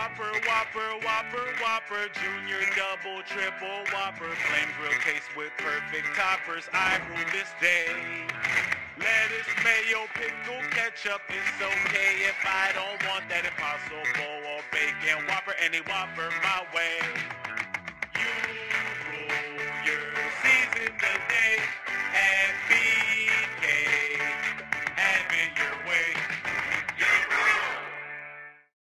Whopper, Whopper, Whopper, Whopper, Junior, Double, Triple, Whopper, Flame Grill Case with perfect toppers, I rule this day. Lettuce, mayo, pickle, ketchup, it's okay if I don't want that impossible or bacon Whopper, any Whopper my way. You rule your season today and BK, having your way.